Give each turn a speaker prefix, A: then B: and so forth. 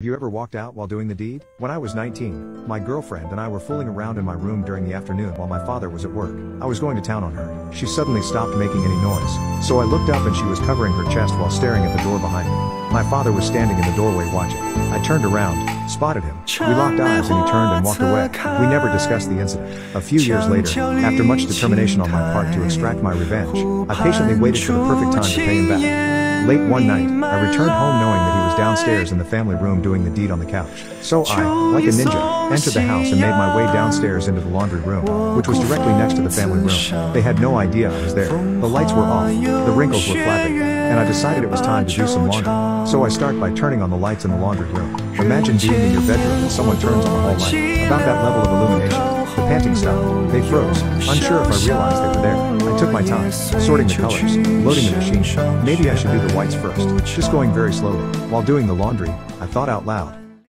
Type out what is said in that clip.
A: Have you ever walked out while doing the deed? When I was 19, my girlfriend and I were fooling around in my room during the afternoon while my father was at work. I was going to town on her. She suddenly stopped making any noise. So I looked up and she was covering her chest while staring at the door behind me. My father was standing in the doorway watching. I turned around, spotted him. We locked eyes and he turned and walked away. We never discussed the incident. A few years later, after much determination on my part to extract my revenge, I patiently waited for the perfect time to pay him back. Late one night, I returned home knowing that he was downstairs in the family room doing the deed on the couch. So I, like a ninja, entered the house and made my way downstairs into the laundry room, which was directly next to the family room. They had no idea I was there. The lights were off, the wrinkles were flapping, and I decided it was time to do some laundry. So I start by turning on the lights in the laundry room. Imagine being in your bedroom and someone turns on the hall light. About that level of illumination. The panting stopped. They froze, unsure if I realized they were there. I took my time, sorting the colors, loading the machine. Maybe I should do the whites first, just going very slowly. While doing the laundry, I thought out loud,